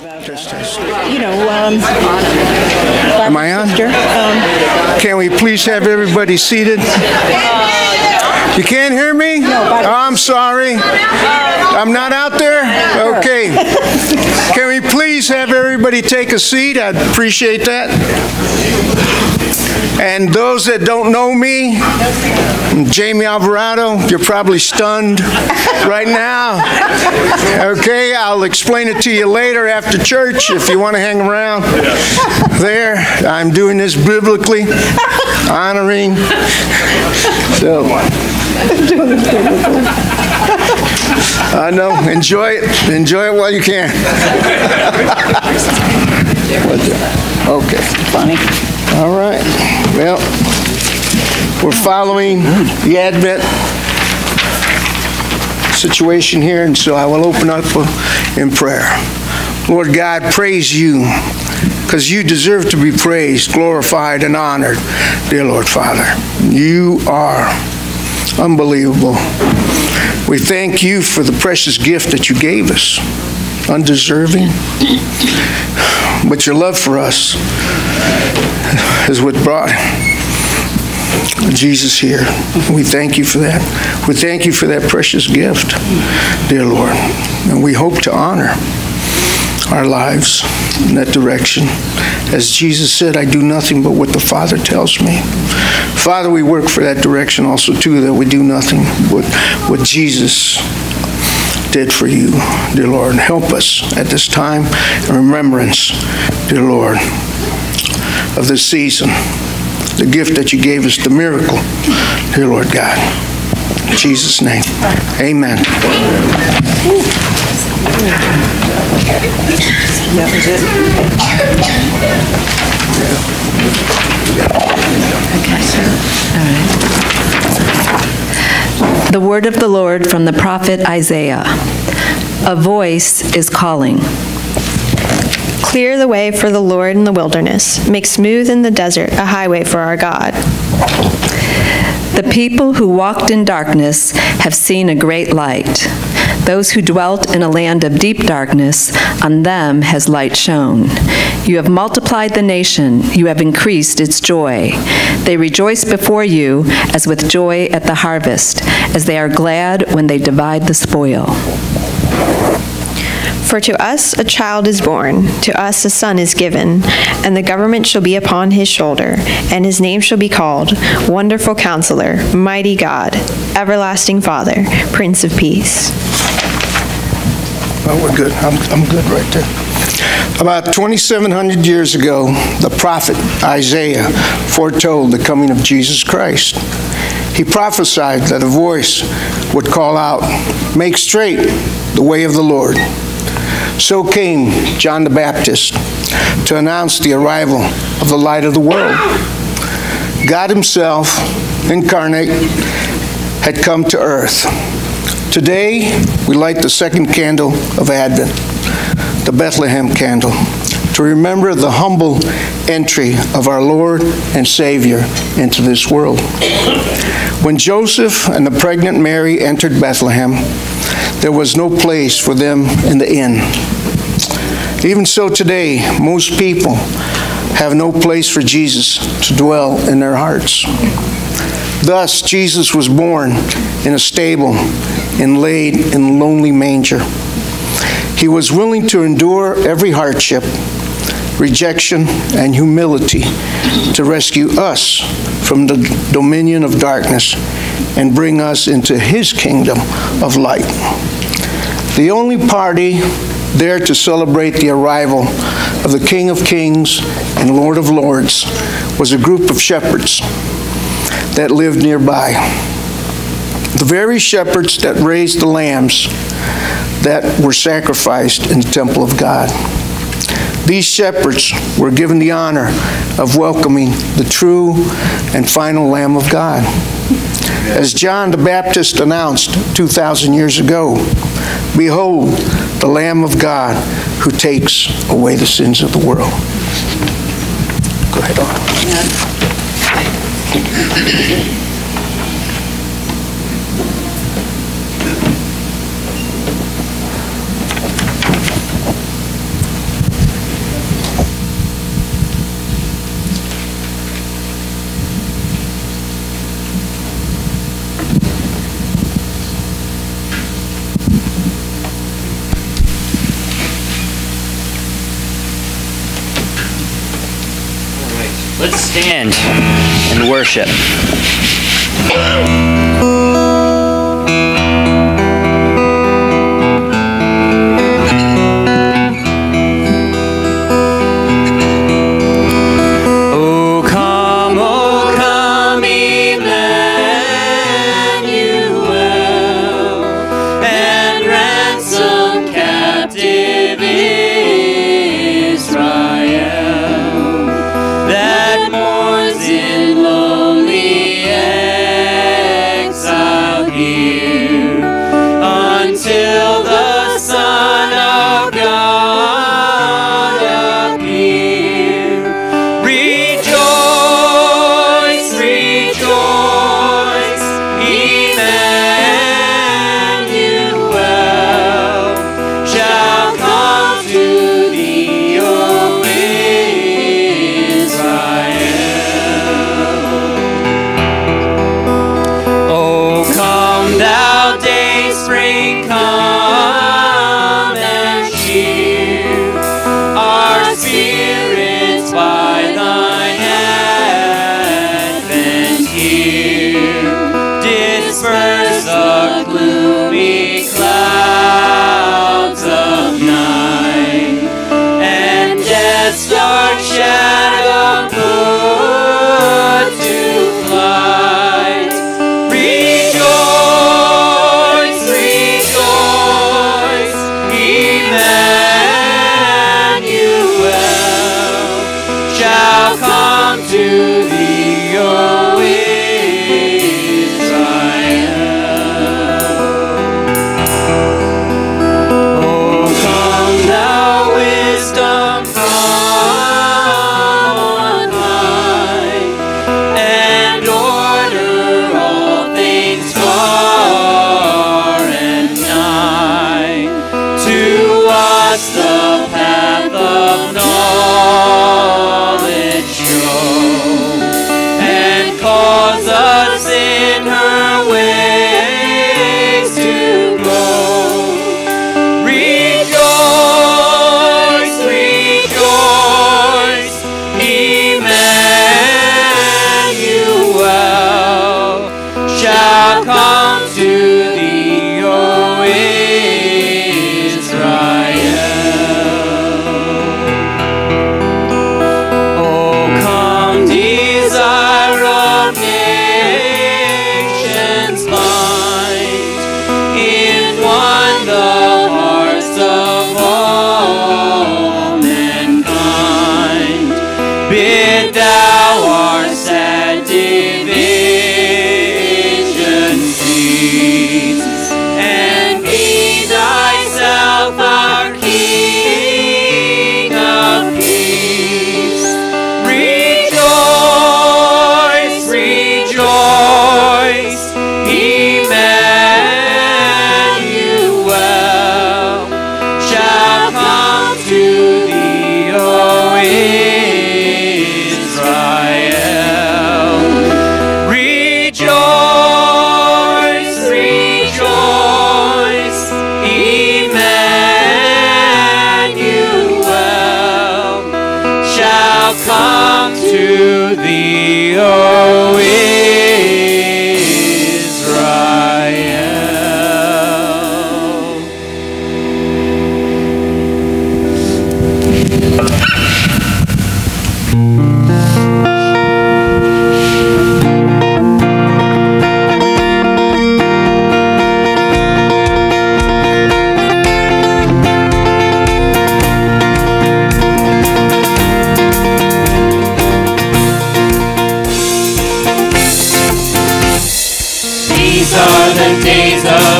Test, test. You know, um. Am I on? Sister, um, Can we please have everybody seated? You can't hear me? Oh, I'm sorry. I'm not out there? Okay. Can we please have everybody take a seat? I'd appreciate that. And those that don't know me, Jamie Alvarado, you're probably stunned right now. Okay, I'll explain it to you later after church if you want to hang around. There, I'm doing this biblically, honoring. So, I know, enjoy it, enjoy it while you can. Okay. funny. All right. Well, we're following the Advent situation here, and so I will open up in prayer. Lord God, praise you because you deserve to be praised, glorified, and honored, dear Lord Father. You are unbelievable. We thank you for the precious gift that you gave us, undeserving, but your love for us is what brought Jesus here. We thank you for that. We thank you for that precious gift, dear Lord. And we hope to honor our lives in that direction. As Jesus said, I do nothing but what the Father tells me. Father, we work for that direction also too, that we do nothing but what Jesus did for you, dear Lord. Help us at this time in remembrance, dear Lord, of this season, the gift that you gave us, the miracle, dear Lord God. In Jesus' name, amen. That was it. The word of the Lord from the prophet Isaiah. A voice is calling. Clear the way for the Lord in the wilderness. Make smooth in the desert a highway for our God. The people who walked in darkness have seen a great light. Those who dwelt in a land of deep darkness, on them has light shone. You have multiplied the nation, you have increased its joy. They rejoice before you as with joy at the harvest, as they are glad when they divide the spoil. For to us a child is born, to us a son is given, and the government shall be upon his shoulder, and his name shall be called Wonderful Counselor, Mighty God, Everlasting Father, Prince of Peace. Oh, we're good. I'm, I'm good right there. About 2,700 years ago, the prophet Isaiah foretold the coming of Jesus Christ. He prophesied that a voice would call out, Make straight the way of the Lord. So came John the Baptist to announce the arrival of the light of the world. God Himself, incarnate, had come to earth. Today, we light the second candle of Advent, the Bethlehem candle, to remember the humble entry of our Lord and Savior into this world. When Joseph and the pregnant Mary entered Bethlehem, there was no place for them in the inn. Even so, today, most people have no place for Jesus to dwell in their hearts. Thus, Jesus was born in a stable and laid in a lonely manger. He was willing to endure every hardship, rejection, and humility to rescue us from the dominion of darkness and bring us into his kingdom of light. The only party there to celebrate the arrival of the King of Kings and Lord of Lords was a group of shepherds that lived nearby. The very shepherds that raised the lambs that were sacrificed in the temple of God. These shepherds were given the honor of welcoming the true and final Lamb of God. As John the Baptist announced 2,000 years ago, Behold, the Lamb of God who takes away the sins of the world. Go ahead on. Stand and worship.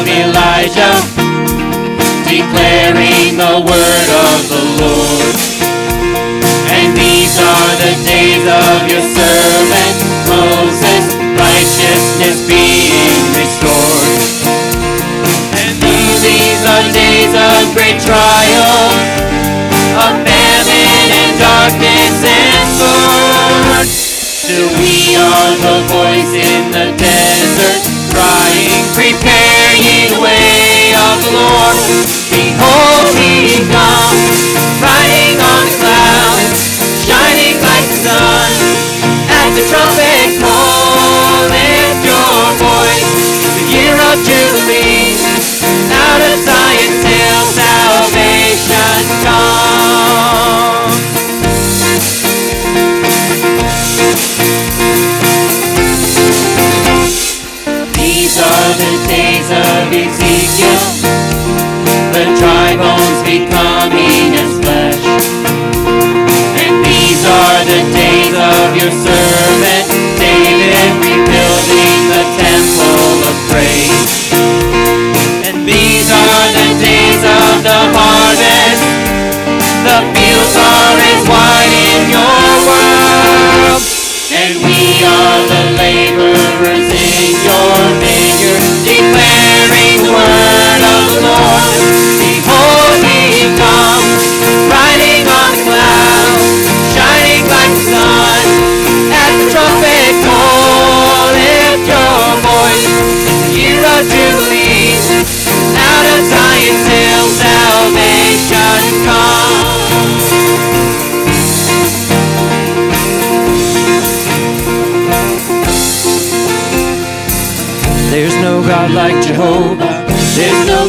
Of Elijah, declaring the word of the Lord. And these are the days of your servant Moses, righteousness being restored. And these, are days of great trial, of famine and darkness and sword. Still we are the voice in the desert, crying, prepare ye the way of the Lord. Behold, he comes, riding on the clouds, shining like the sun. At the trumpet call, lift your voice, the year of Jubilee. Out of Zion till salvation comes. The days of Ezekiel, the dry bones becoming as flesh. And these are the days of your service. dying salvation comes. There's no God like Jehovah. There's no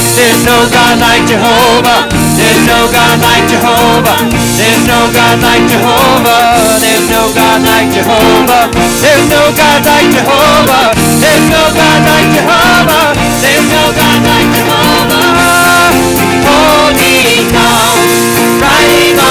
There's no God like Jehovah. There's no God like Jehovah. There's no God like Jehovah. There's no God like Jehovah. There's no God like Jehovah. There's no God like Jehovah. There's no God like Jehovah. Holy now, right on.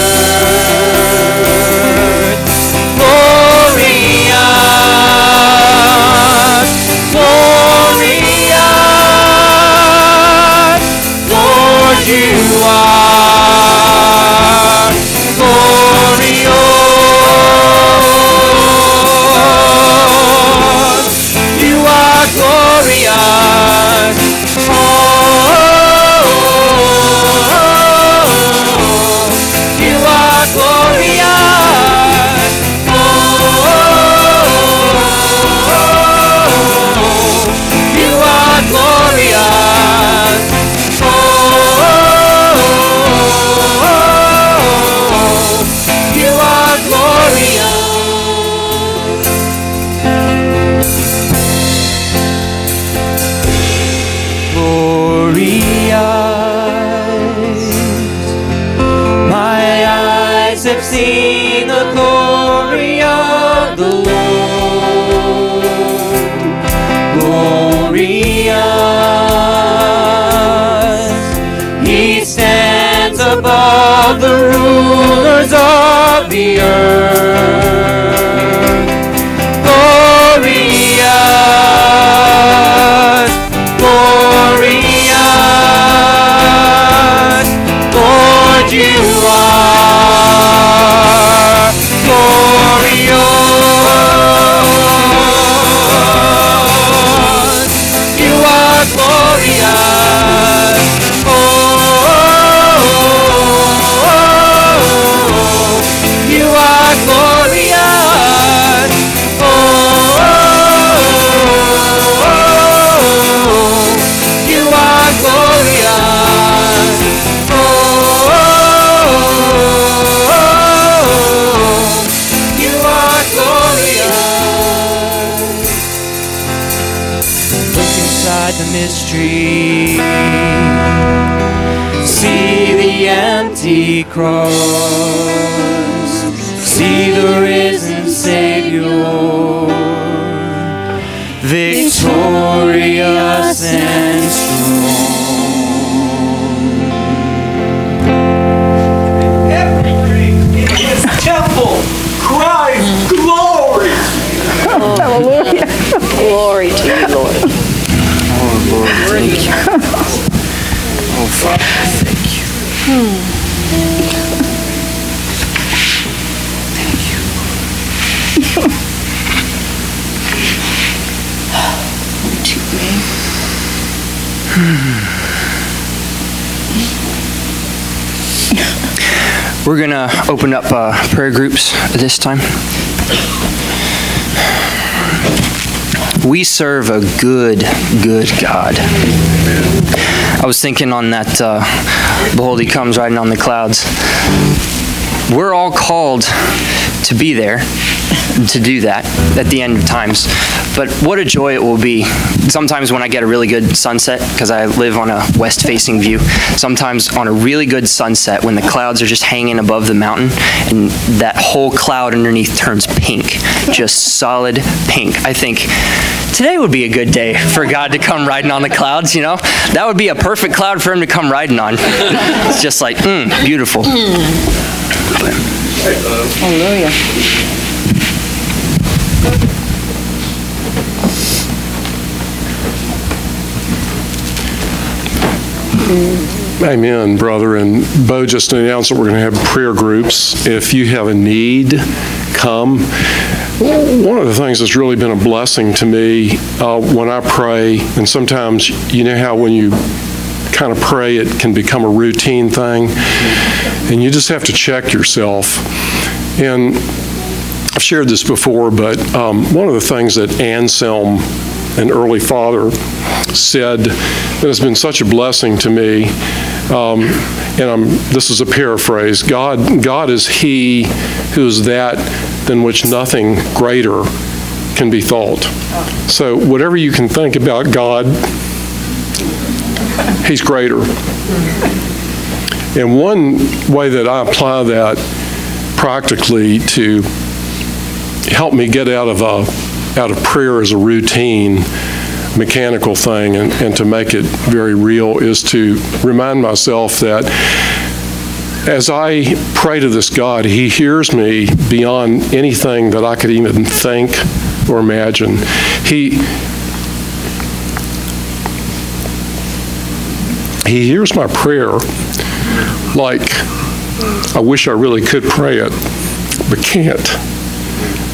you are glorious. You are glorious. Cross. See the risen Savior. Victorious and open up uh, prayer groups at this time. We serve a good, good God. I was thinking on that, uh, behold, he comes riding on the clouds. We're all called to be there, to do that at the end of times. But what a joy it will be. Sometimes when I get a really good sunset, because I live on a west facing view, sometimes on a really good sunset when the clouds are just hanging above the mountain and that whole cloud underneath turns pink, just solid pink. I think today would be a good day for God to come riding on the clouds, you know? That would be a perfect cloud for him to come riding on. It's just like, mm, beautiful. Hallelujah. Amen, brother. And Bo just announced that we're going to have prayer groups. If you have a need, come. One of the things that's really been a blessing to me uh, when I pray, and sometimes you know how when you kind of pray, it can become a routine thing, and you just have to check yourself. And I've shared this before, but um, one of the things that Anselm, an early father, said that has been such a blessing to me, um, and I'm, this is a paraphrase God, God is He who is that than which nothing greater can be thought. So, whatever you can think about God, He's greater. And one way that I apply that practically to help me get out of a out of prayer as a routine mechanical thing and, and to make it very real is to remind myself that as I pray to this God, He hears me beyond anything that I could even think or imagine. He He hears my prayer like I wish I really could pray it, but can't.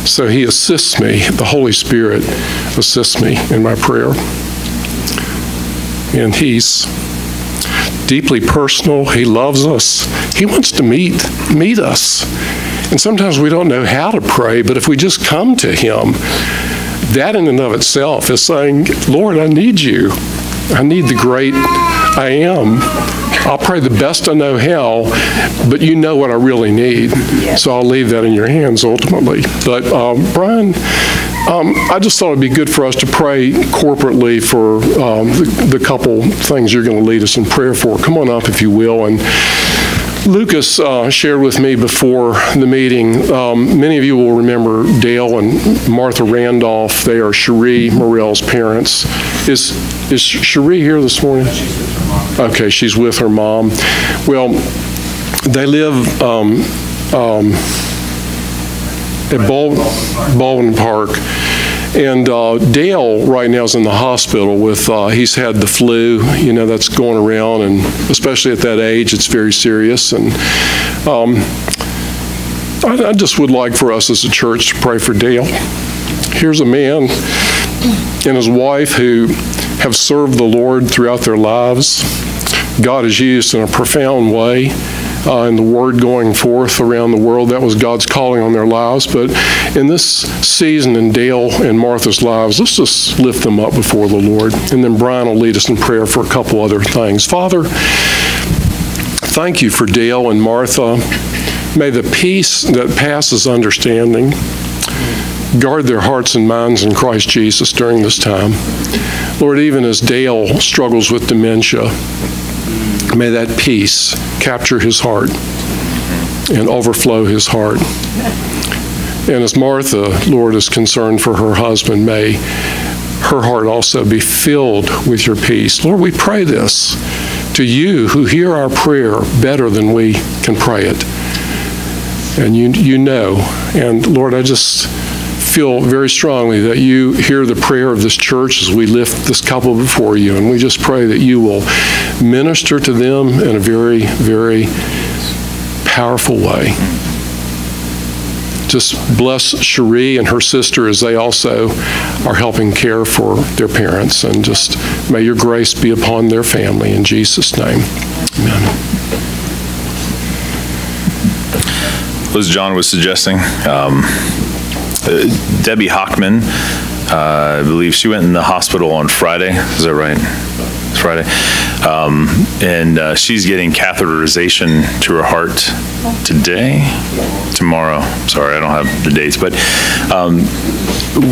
So he assists me, the Holy Spirit assists me in my prayer. And he's deeply personal. He loves us. He wants to meet meet us. And sometimes we don't know how to pray, but if we just come to him, that in and of itself is saying, Lord, I need you. I need the great I am. I'll pray the best I know how, but you know what I really need. So I'll leave that in your hands ultimately. But um, Brian, um, I just thought it'd be good for us to pray corporately for um, the, the couple things you're going to lead us in prayer for. Come on up if you will. And Lucas uh, shared with me before the meeting. Um, many of you will remember Dale and Martha Randolph. They are Cherie Morell's parents. Is is Cherie here this morning? Okay, she's with her mom. Well, they live um, um, at Bal- Baldwin Park, And uh, Dale right now is in the hospital with, uh, he's had the flu, you know, that's going around, and especially at that age, it's very serious. And um, I, I just would like for us as a church to pray for Dale. Here's a man and his wife who have served the Lord throughout their lives. God has used in a profound way uh, in the word going forth around the world. That was God's calling on their lives. But in this season in Dale and Martha's lives, let's just lift them up before the Lord. And then Brian will lead us in prayer for a couple other things. Father, thank you for Dale and Martha. May the peace that passes understanding guard their hearts and minds in Christ Jesus during this time. Lord, even as Dale struggles with dementia, may that peace capture his heart and overflow his heart. And as Martha, Lord, is concerned for her husband, may her heart also be filled with your peace. Lord, we pray this to you who hear our prayer better than we can pray it. And you, you know. And Lord, I just feel very strongly that you hear the prayer of this church as we lift this couple before you. And we just pray that you will minister to them in a very, very powerful way. Just bless Cherie and her sister as they also are helping care for their parents. And just may your grace be upon their family. In Jesus' name, amen. As John was suggesting, um, uh, Debbie Hockman, uh, I believe she went in the hospital on Friday. Is that right? Friday. Um, and uh, she's getting catheterization to her heart today, tomorrow. Sorry, I don't have the dates, but um,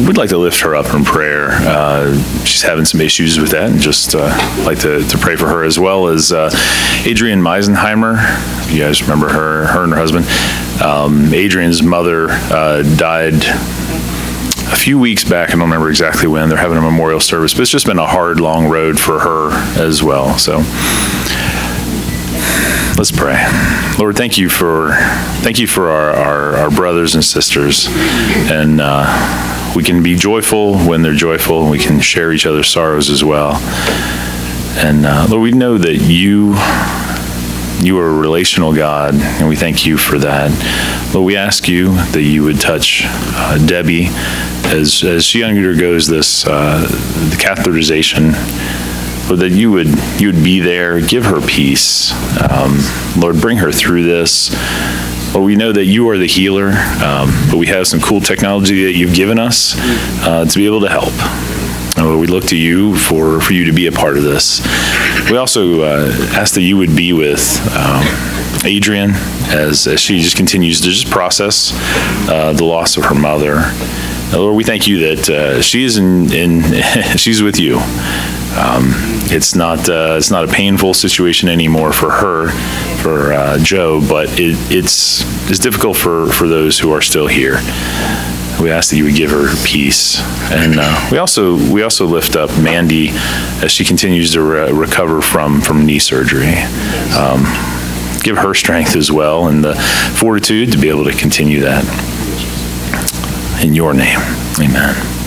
we'd like to lift her up in prayer. Uh, she's having some issues with that, and just uh, like to, to pray for her as well as uh, Adrienne Meisenheimer. You guys remember her, her and her husband. Um, Adrienne's mother uh, died a few weeks back. I don't remember exactly when. They're having a memorial service, but it's just been a hard, long road for her as well. So let's pray. Lord, thank you for thank you for our, our, our brothers and sisters, and uh, we can be joyful when they're joyful, we can share each other's sorrows as well. And uh, Lord, we know that you you are a relational God, and we thank you for that. Lord, we ask you that you would touch uh, Debbie as, as she undergoes this uh, the catheterization. Lord, that you would you would be there, give her peace. Um, Lord, bring her through this. Lord, we know that you are the healer, um, but we have some cool technology that you've given us uh, to be able to help. Uh, we look to you for, for you to be a part of this. We also uh, ask that you would be with um, Adrienne as, as she just continues to just process uh, the loss of her mother. Uh, Lord, we thank you that uh, she is in, in she's with you. Um, it's not uh, it's not a painful situation anymore for her, for uh, Joe, but it, it's it's difficult for for those who are still here. We ask that you would give her peace, and uh, we also we also lift up Mandy as she continues to re- recover from from knee surgery. Um, give her strength as well and the fortitude to be able to continue that. In your name, Amen.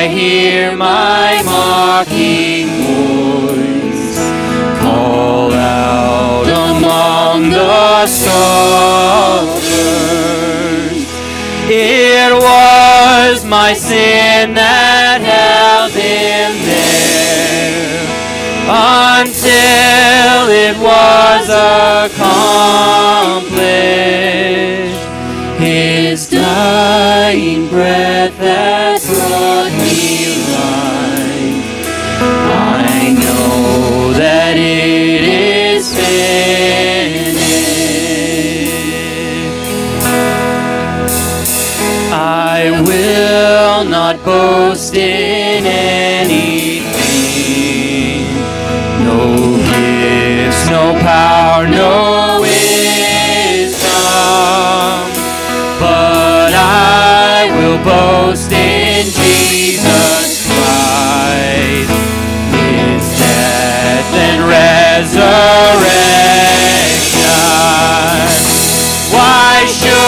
I hear my mocking voice call out among the stars. It was my sin that held him there until it was accomplished. His dying breath has life. I know that it is finished. I will not boast in anything.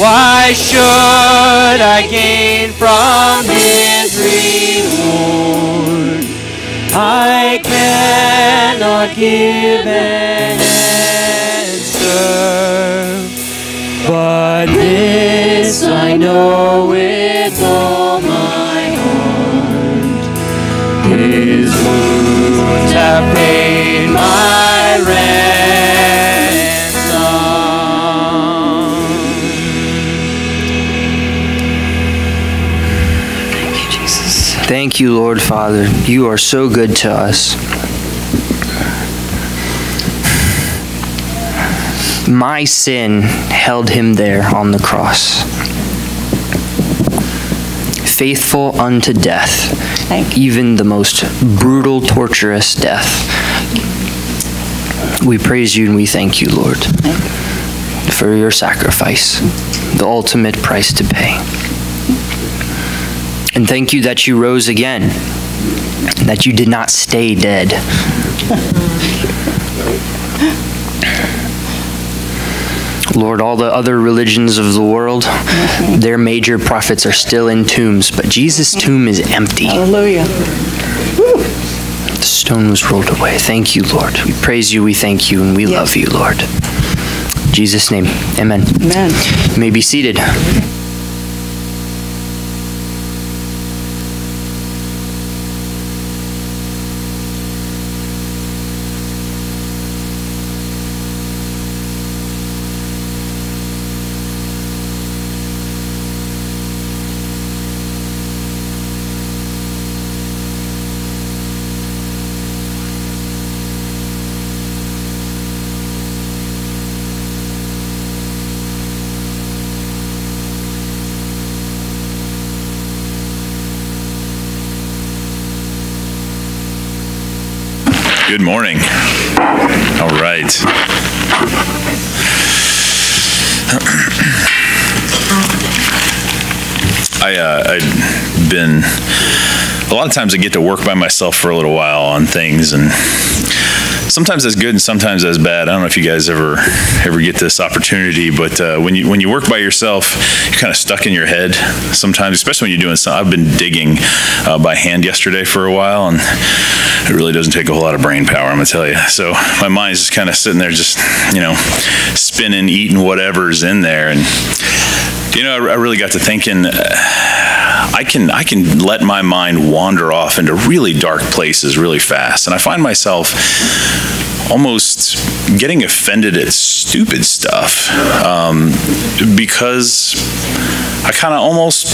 Why should I gain from His reward? I cannot give an answer, but this I know Thank you, Lord Father. You are so good to us. My sin held him there on the cross. Faithful unto death, even the most brutal, torturous death. We praise you and we thank you, Lord, for your sacrifice, the ultimate price to pay. And thank you that you rose again, that you did not stay dead. Lord, all the other religions of the world, their major prophets are still in tombs, but Jesus' tomb is empty. Hallelujah. The stone was rolled away. Thank you, Lord. We praise you, we thank you, and we love you, Lord. In Jesus' name, amen. Amen. You may be seated. Good morning. All right. I, uh, I've been, a lot of times I get to work by myself for a little while on things and sometimes that's good and sometimes that's bad. I don't know if you guys ever ever get this opportunity, but uh, when you when you work by yourself, you're kind of stuck in your head sometimes, especially when you're doing. Some, I've been digging uh, by hand yesterday for a while, and it really doesn't take a whole lot of brain power. I'm gonna tell you. So my mind's just kind of sitting there, just you know, spinning, eating whatever's in there, and You know, I, I really got to thinking. Uh, I can I can let my mind wander off into really dark places really fast, and I find myself almost getting offended at stupid stuff um, because I kind of almost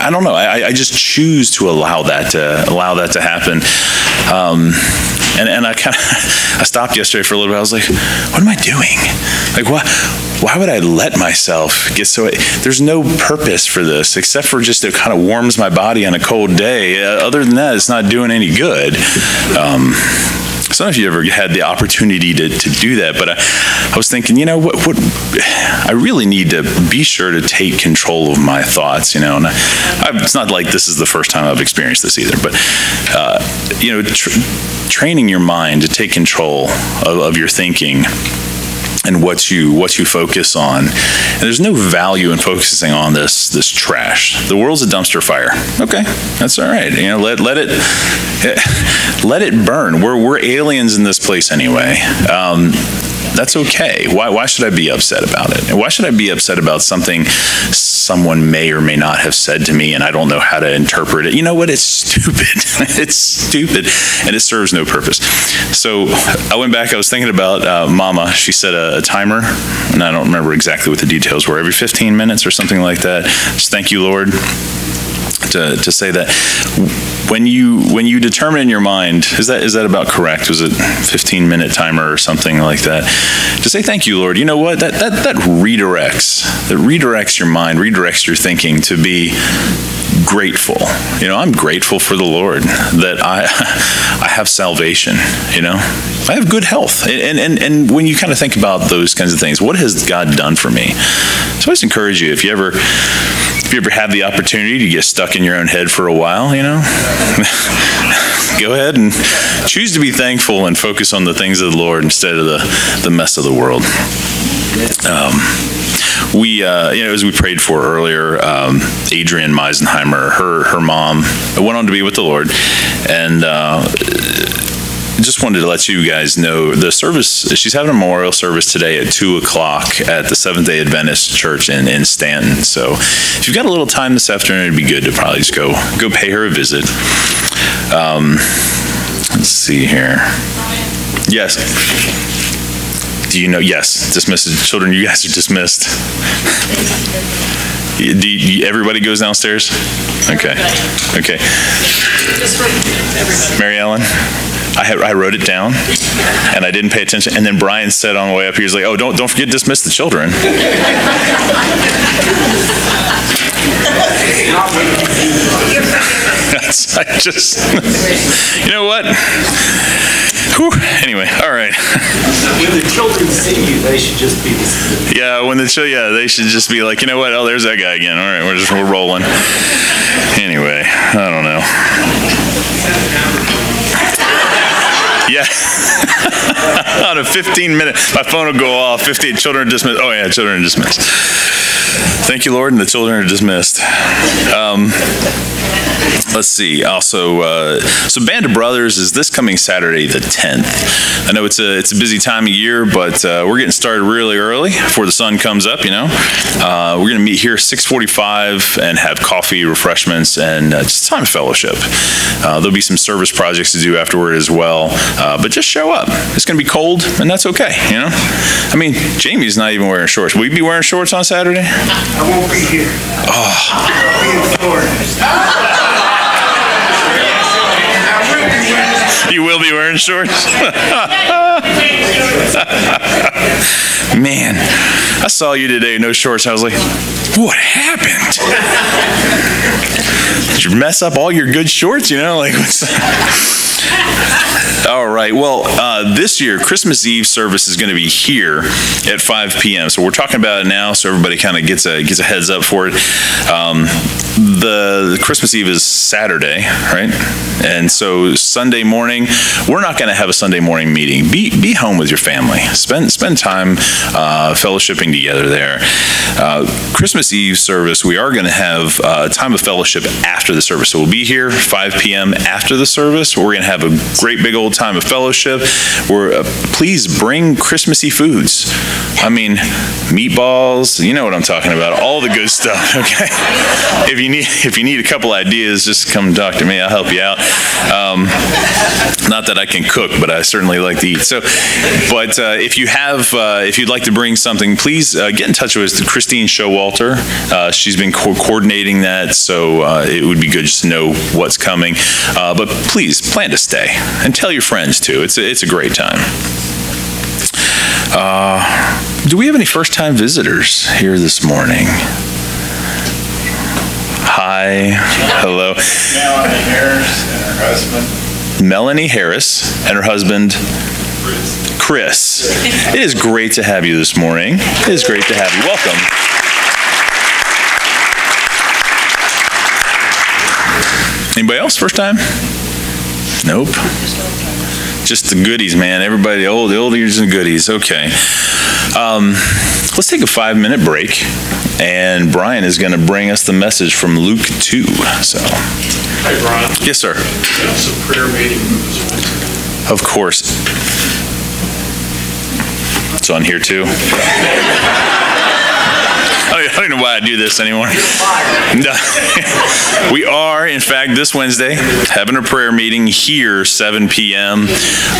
I don't know I, I just choose to allow that to allow that to happen. Um, and, and I kind of I stopped yesterday for a little bit. I was like, what am I doing? Like, why, why would I let myself get so? There's no purpose for this except for just it kind of warms my body on a cold day. Uh, other than that, it's not doing any good. Um, don't know if you ever had the opportunity to, to do that, but I, I was thinking, you know, what, what I really need to be sure to take control of my thoughts, you know, and I, I, it's not like this is the first time I've experienced this either, but, uh, you know, tr- training your mind to take control of, of your thinking and what you what you focus on. And there's no value in focusing on this this trash. The world's a dumpster fire. Okay, that's all right. You know, let let it let it burn. We're we're aliens in this place anyway. Um, that's okay. Why, why should I be upset about it? And why should I be upset about something someone may or may not have said to me and I don't know how to interpret it? You know what? It's stupid. it's stupid and it serves no purpose. So I went back, I was thinking about uh, Mama. She set a, a timer, and I don't remember exactly what the details were, every 15 minutes or something like that. Just thank you, Lord to, to say that when you when you determine in your mind is that is that about correct? Was it 15 minute timer or something like that? To say thank you lord you know what? That that that redirects that redirects your mind redirects your thinking to be grateful. You know i'm grateful for the lord that i i have salvation you know? I have good health. And and and when you kind of think about those kinds of things what has god done for me? So i just encourage you if you ever if you ever have the opportunity to get stuck in your own head for a while, you know, go ahead and choose to be thankful and focus on the things of the Lord instead of the, the mess of the world. Um, we, uh, you know, as we prayed for earlier, um, Adrienne Meisenheimer, her her mom went on to be with the Lord, and uh, just wanted to let you guys know the service, she's having a memorial service today at 2 o'clock at the Seventh day Adventist Church in, in Stanton. So if you've got a little time this afternoon, it'd be good to probably just go, go pay her a visit. Um, let's see here. Yes. Do you know? Yes, dismissed children. You guys are dismissed. Do you, everybody goes downstairs? Okay. Okay. Mary Ellen? I, had, I wrote it down and I didn't pay attention. And then Brian said on the way up here, he's like, oh, don't, don't forget to dismiss the children. I just, you know what? Whew. Anyway, all right. when the children see you, they should just be. Yeah, when the show, yeah, they should just be like, you know what? Oh, there's that guy again. All right, we're just we're rolling. Anyway, I don't know. Yeah. On a 15 minute, my phone will go off. 15 children are dismissed. Oh yeah, children are dismissed. Thank you, Lord, and the children are dismissed. Um, let's see. Also, uh, so Band of Brothers is this coming Saturday, the 10th. I know it's a it's a busy time of year, but uh, we're getting started really early before the sun comes up. You know, uh, we're going to meet here 6:45 and have coffee, refreshments, and uh, just time fellowship. Uh, there'll be some service projects to do afterward as well, uh, but just show up. It's going to be cold, and that's okay. You know, I mean, Jamie's not even wearing shorts. Will you be wearing shorts on Saturday? I won't be here. You will be wearing shorts? Man, I saw you today, no shorts. I was like, what happened? Did you mess up all your good shorts? You know, like, what's all right. Well, uh, this year, Christmas Eve service is going to be here at 5 p.m. So we're talking about it now, so everybody kind of gets a gets a heads up for it. Um, the Christmas Eve is Saturday, right? And so Sunday morning, we're not going to have a Sunday morning meeting. Be be home with your family. Spend spend time uh, fellowshipping together there. Uh, Christmas Eve service, we are going to have uh, a time of fellowship after the service. So we'll be here 5 p.m. after the service. We're going to have a great big old time of fellowship. We're uh, please bring Christmassy foods. I mean, meatballs. You know what I'm talking about. All the good stuff. Okay. If you need if you need a couple ideas, just come talk to me. I'll help you out. Um, not that I can cook, but I certainly like to eat. So, but uh, if you have uh, if you'd like to bring something, please uh, get in touch with Christine Showalter. Uh, she's been co- coordinating that, so uh, it would be good just to know what's coming. But please plan to stay and tell your friends too. It's a, it's a great time. Uh, do we have any first time visitors here this morning? Hi. Hello. Melanie Harris and her husband. Melanie Harris and her husband, Chris. It is great to have you this morning. It is great to have you. Welcome. Anybody else first time? Nope. Just the goodies, man. Everybody, the old, the oldies and goodies. Okay. Um, let's take a five minute break, and Brian is going to bring us the message from Luke 2. So, Hey, Brian. yes, sir. It's a prayer meeting. Of course. It's on here too. I don't know why I do this anymore. No. we are, in fact, this Wednesday having a prayer meeting here, 7 p.m.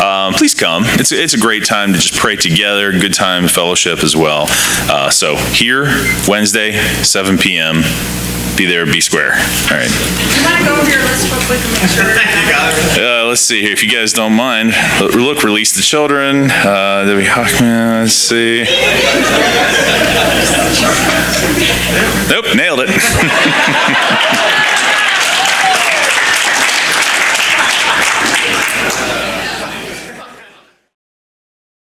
Um, please come. It's, it's a great time to just pray together. Good time fellowship as well. Uh, so here, Wednesday, 7 p.m. Be there, be square. All right. You want to go over your list real quick and make sure? Uh, let's see here, if you guys don't mind. Look, release the children. Uh, Debbie Hockman, let's see. Nope, nailed it.